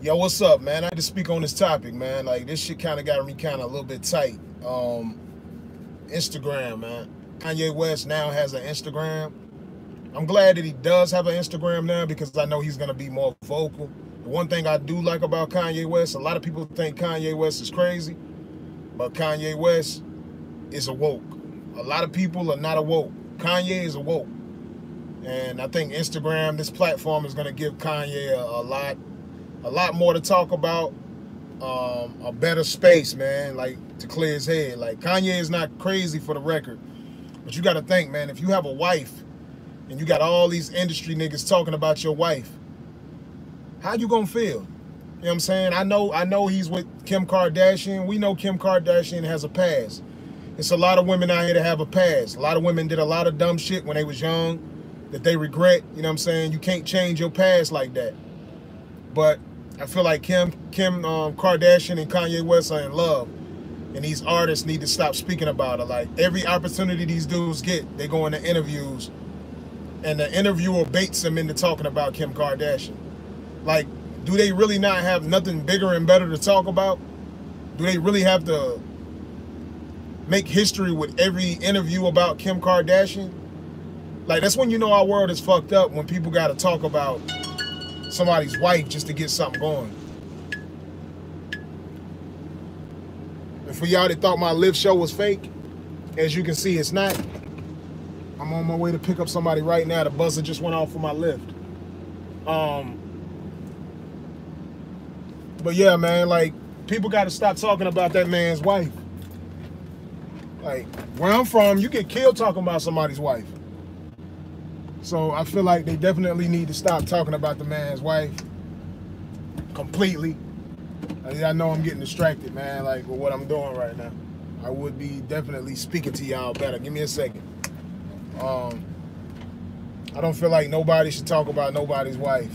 Yo, what's up, man? I had to speak on this topic, man. Like this shit kind of got me kind of a little bit tight. Um, Instagram, man. Kanye West now has an Instagram. I'm glad that he does have an Instagram now because I know he's gonna be more vocal. The one thing I do like about Kanye West, a lot of people think Kanye West is crazy, but Kanye West is awoke. A lot of people are not awoke. Kanye is awoke. And I think Instagram, this platform is gonna give Kanye a, a lot a lot more to talk about, um, a better space, man, like to clear his head. Like Kanye is not crazy for the record, but you got to think, man, if you have a wife and you got all these industry niggas talking about your wife, how you gonna feel? You know what I'm saying? I know, I know he's with Kim Kardashian. We know Kim Kardashian has a past. It's a lot of women out here that have a past. A lot of women did a lot of dumb shit when they was young that they regret. You know what I'm saying? You can't change your past like that. But I feel like Kim Kim um, Kardashian and Kanye West are in love, and these artists need to stop speaking about it. Like every opportunity these dudes get, they go into interviews, and the interviewer baits them into talking about Kim Kardashian. Like, do they really not have nothing bigger and better to talk about? Do they really have to make history with every interview about Kim Kardashian? Like that's when you know our world is fucked up when people got to talk about somebody's wife just to get something going. And for y'all that thought my live show was fake, as you can see, it's not. I'm on my way to pick up somebody right now. The buzzer just went off for my lift. Um, but yeah, man, like people got to stop talking about that man's wife. Like where I'm from, you get killed talking about somebody's wife. So I feel like they definitely need to stop talking about the man's wife completely. I know I'm getting distracted, man, like with what I'm doing right now. I would be definitely speaking to y'all better. Give me a second. Um, I don't feel like nobody should talk about nobody's wife.